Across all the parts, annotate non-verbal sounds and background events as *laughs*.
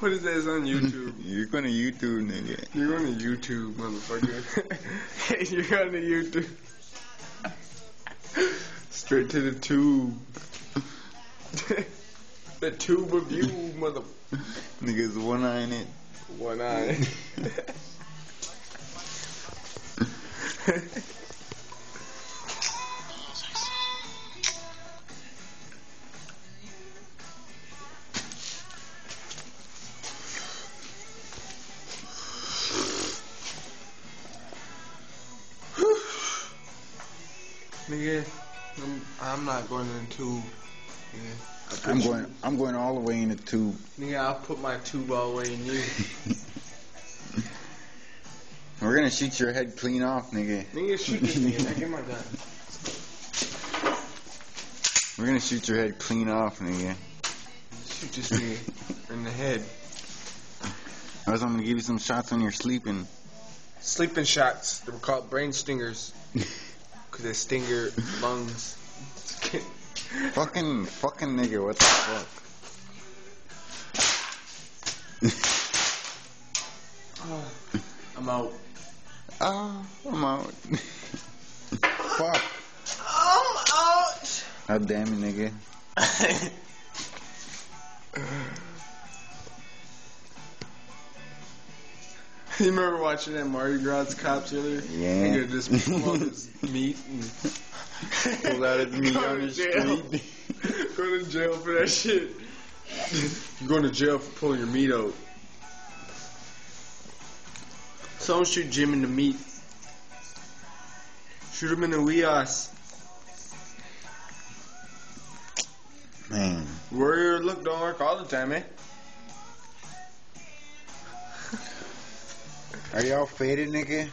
Put his ass on YouTube. *laughs* You're gonna YouTube, nigga. You're on the YouTube, motherfucker. *laughs* You're on the YouTube. Straight to the tube. *laughs* the tube of you, mother. Niggas one eye in it. One eye. Nigga, I'm, I'm not going in the tube. Nigga, I put I'm you- going. I'm going all the way in the tube. Nigga, I'll put my tube all the way in you. *laughs* We're gonna shoot your head clean off, nigga. Nigga, shoot this nigga. Now get my gun. We're gonna shoot your head clean off, nigga. Shoot this nigga *laughs* in the head. I was I'm gonna give you some shots when you're sleeping. Sleeping shots. They were called brain stingers. *laughs* Because they sting your lungs. *laughs* fucking, fucking nigga, what the fuck? *laughs* I'm out. Oh, I'm out. *laughs* fuck. I'm out. God damn it, nigga. *laughs* You remember watching that Mardi Gras cop earlier? Yeah. Nigga just pull out his meat and *laughs* Pull out his meat on the street. *laughs* Go to jail for that shit. You're going to jail for pulling your meat out. Someone shoot Jim in the meat. Shoot him in the wee ass. Man, Warrior look don't work all the time, eh? Are y'all faded, nigga?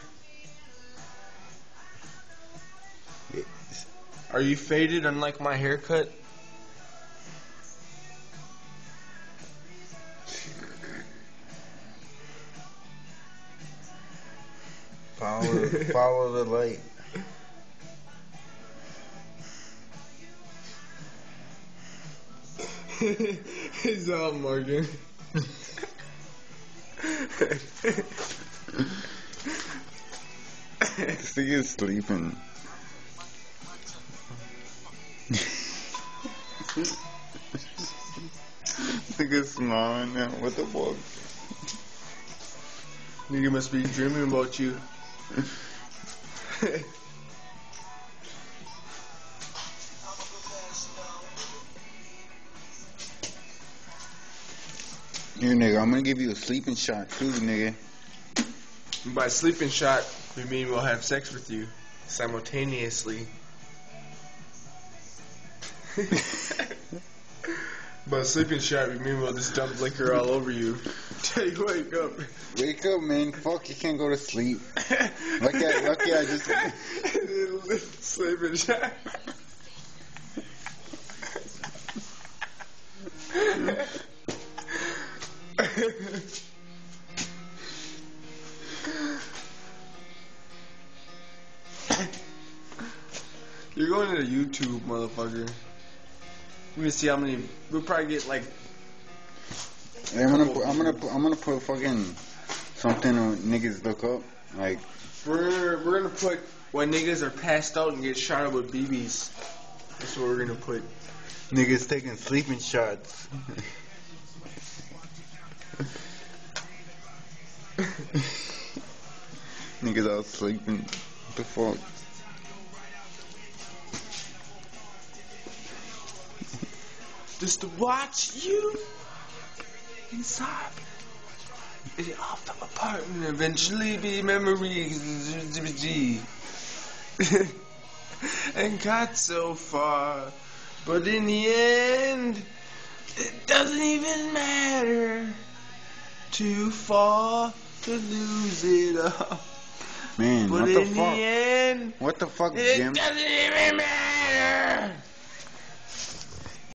Are you faded unlike my haircut? Follow, *laughs* follow the light. *laughs* He's out, Morgan. *laughs* *laughs* This nigga's sleeping. Nigga's smiling now. What the fuck? Nigga must be dreaming about you. Here, nigga, I'm gonna give you a sleeping shot too, nigga. By sleeping shot, we mean we'll have sex with you simultaneously. *laughs* By sleeping shot, we mean we'll just dump liquor all over you wake up. Wake up, man. Fuck, you can't go to sleep. *laughs* Lucky, I, lucky I just. *laughs* sleeping shot. You're going to YouTube, motherfucker. We're gonna see how many. We'll probably get like. I'm gonna put, I'm gonna put, I'm gonna put fucking something on niggas look up like We're we're gonna put when niggas are passed out and get shot up with BBs. That's what we're gonna put. niggas taking sleeping shots. *laughs* niggas out sleeping. What the fuck? Just to watch you inside. It all fell apart and eventually be memories. *laughs* and got so far. But in the end, it doesn't even matter. Too far to lose it all. Man, But what the in the fuck? end, What the fuck, it Jim? doesn't even matter.